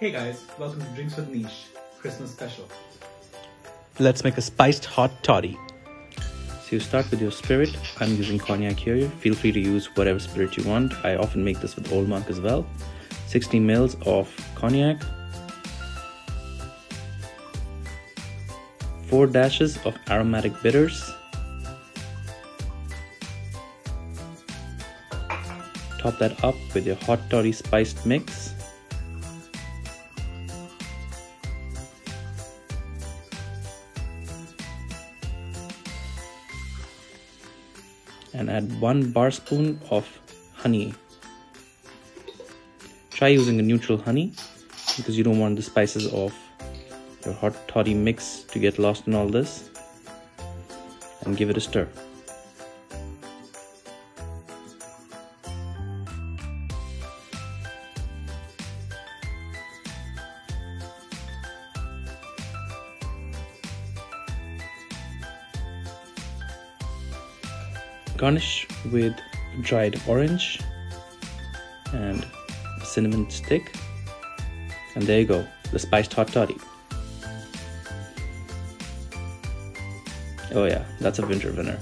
Hey guys, welcome to Drinks with Niche, Christmas special. Let's make a spiced hot toddy. So you start with your spirit. I'm using cognac here. Feel free to use whatever spirit you want. I often make this with Old Monk as well. 60 mils of cognac. 4 dashes of aromatic bitters. Top that up with your hot toddy spiced mix. And add one bar spoon of honey. Try using a neutral honey because you don't want the spices of your hot toddy mix to get lost in all this and give it a stir. Garnish with dried orange and cinnamon stick. And there you go the spiced hot toddy. Oh yeah that's a winter winner